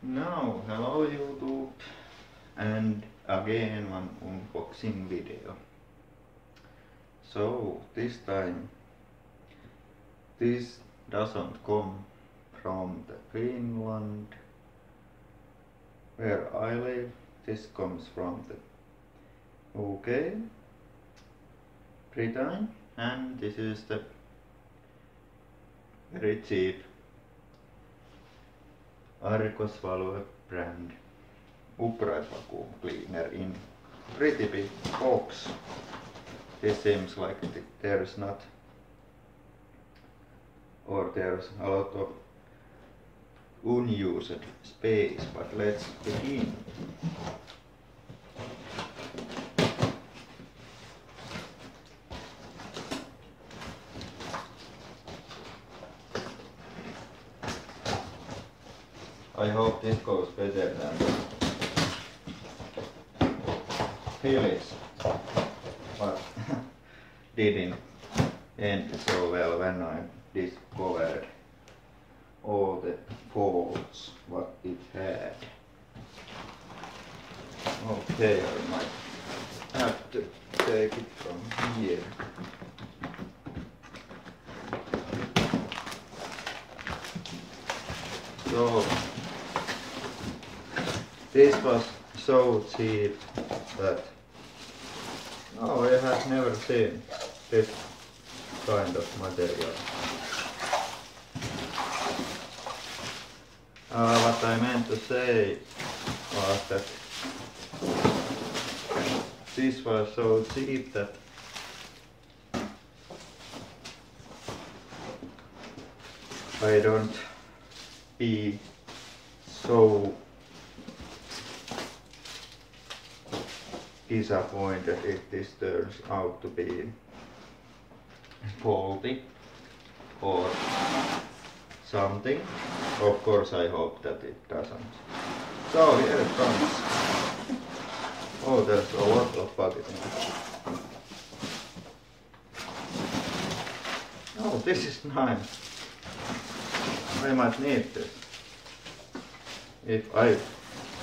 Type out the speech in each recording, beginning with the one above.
Now, hello YouTube and again one unboxing video. So this time this doesn't come from the Finland where I live. This comes from the UK, Britain and this is the very cheap Argos Value brand upright vacuum cleaner in pretty big box. This seems like there's not or there's a lot of unused space but let's begin. Philips, but didn't end so well when I discovered all the faults what it had. Okay, I might have to take it from here. So this was so cheap that oh, I have never seen this kind of material. Uh, what I meant to say was that this was so cheap that I don't be so disappointed if this turns out to be faulty or something. Of course I hope that it doesn't. So here it comes. Oh, there's a lot of packaging. Oh, this is nice. I might need this if I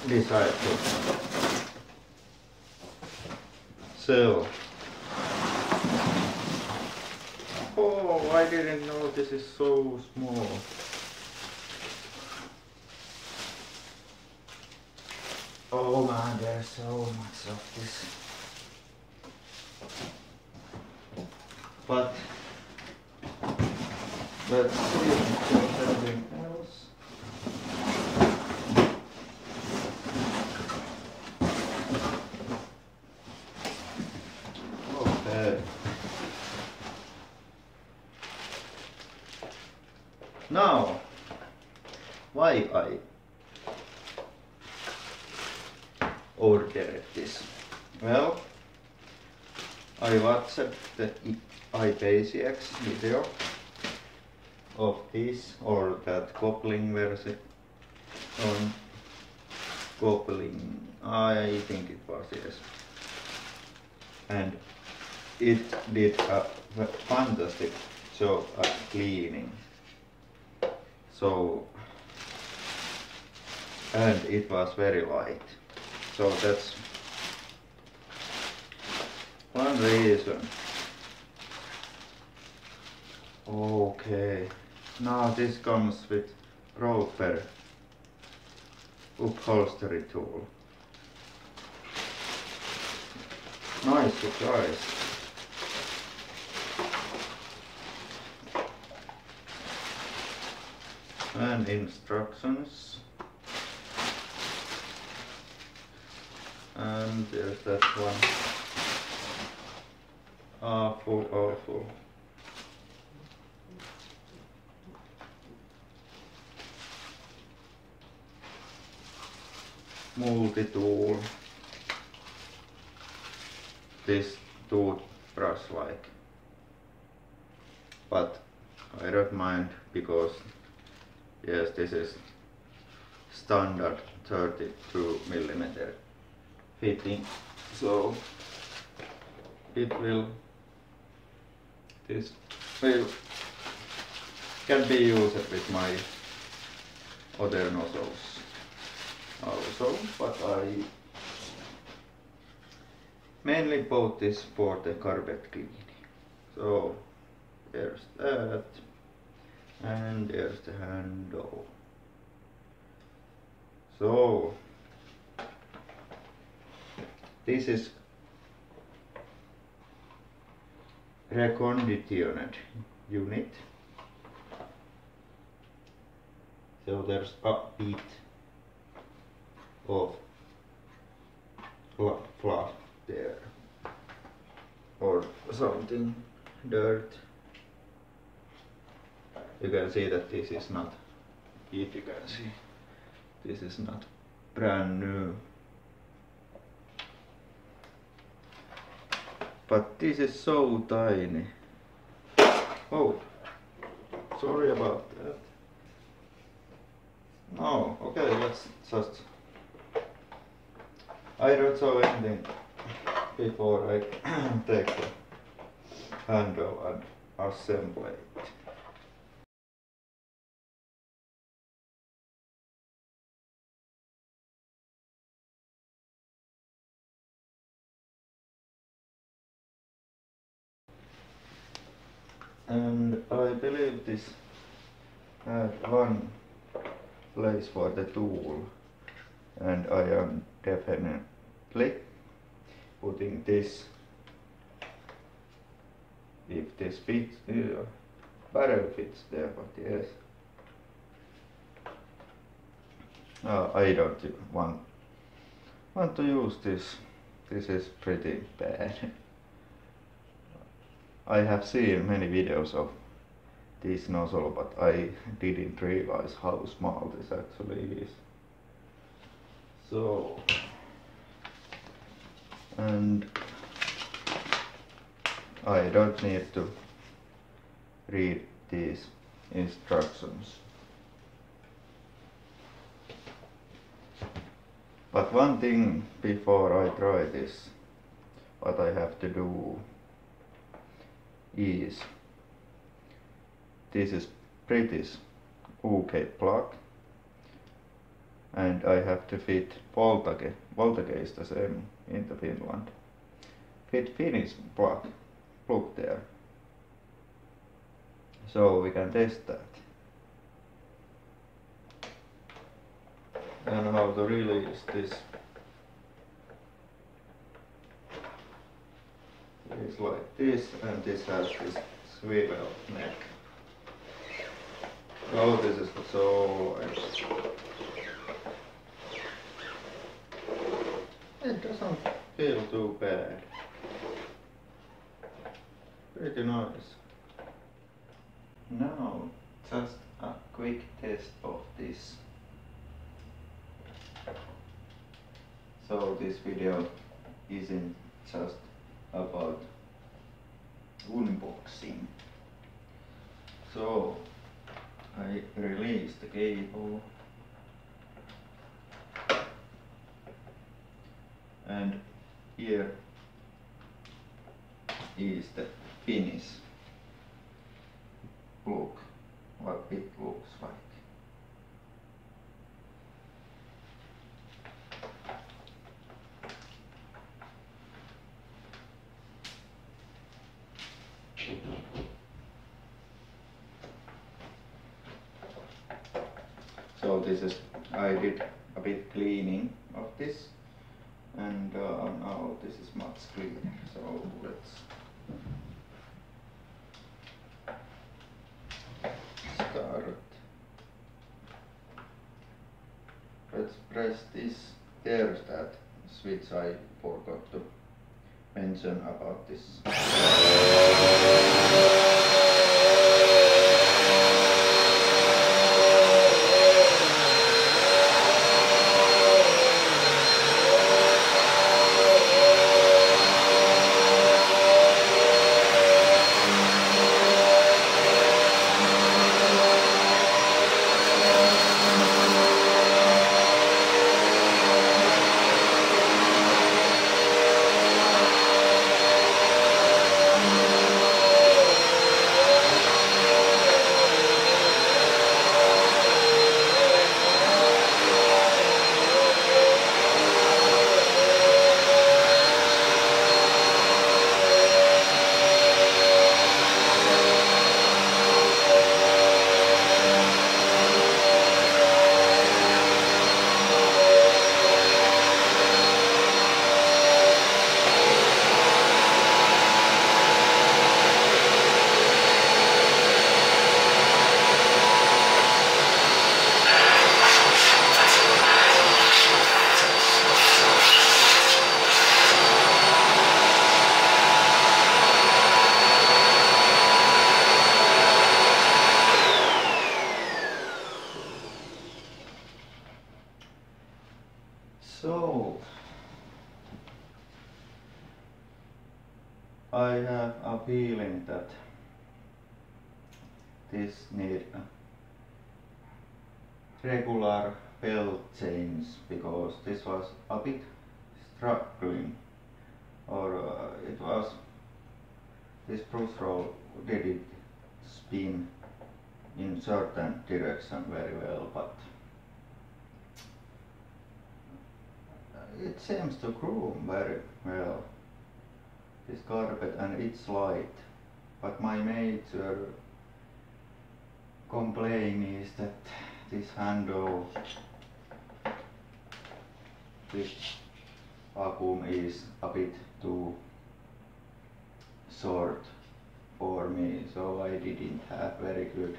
decide to sell. Oh, I didn't know this is so small. Oh man, there's so much of this. But let's see if there's anything else. Okay. Now, why I ordered this? Well, I watched the iBasics video of this or that coupling version. Um, On coupling I think it was yes. And it did a fantastic job at cleaning so and it was very light so that's one reason okay now this comes with proper upholstery tool. Nice surprise. And instructions. And there's that one. Awful, awful. multi-tool this toothbrush like but I don't mind because yes this is standard 32 millimeter fitting so it will this will can be used with my other nozzles also, but I mainly bought this for the carpet cleaning. So there's that, and there's the handle. So this is reconditioned unit. So there's a bit of fluff there or something dirt you can see that this is not if you can see this is not brand new. But this is so tiny. Oh sorry about that. No okay let's just I don't saw anything before I take the handle and assemble And I believe this had one place for the tool. And I am definitely putting this if this fits uh, barrel fits there but yes. Uh, I don't want want to use this. This is pretty bad I have seen many videos of this nozzle but I didn't realize how small this actually is so and I don't need to read these instructions. But one thing before I try this, what I have to do is, this is British UK plug and I have to fit Voltage, Voltage is the same in the Finland. Fit Finnish plug, plug there. So we can test that. And how to release this. It's like this and this has this swivel neck. Oh, this is so It doesn't feel too bad. Pretty nice. Now, just a quick test of this. So this video isn't just about unboxing. So I released the cable and here is the finish look what it looks like so this is I did a bit cleaning of this. And uh, now this is much cleaner. So let's start. Let's press this there's that switch I forgot to mention about this this need regular belt change because this was a bit struggling or uh, it was this spruce roll did it spin in certain direction very well but it seems to groom very well this carpet and it's light. But my major complaint is that this handle this vacuum is a bit too short for me so I didn't have very good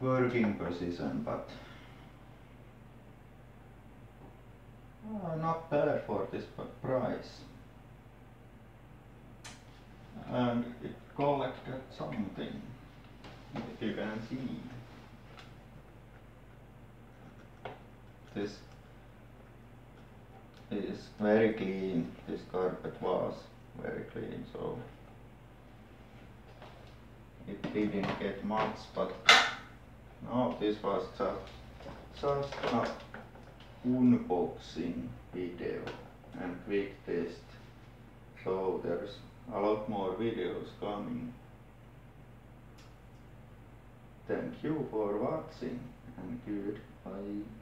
working position but uh, not bad for this price. And it collected something if you can see this is very clean this carpet was very clean so it didn't get much but no this was just just a unboxing video and quick test so there's a lot more videos coming. Thank you for watching and goodbye